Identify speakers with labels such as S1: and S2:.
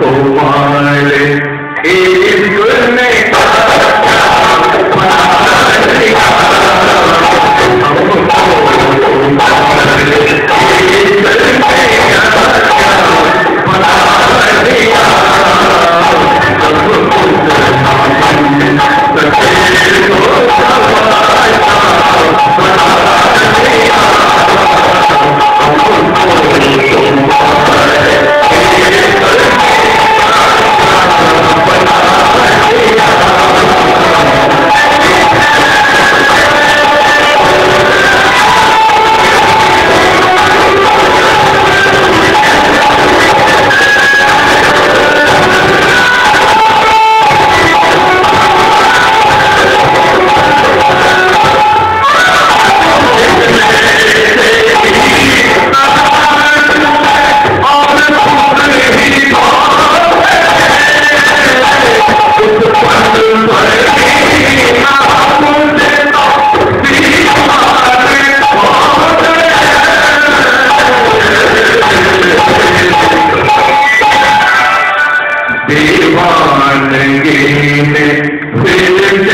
S1: को दीवानगी में फिर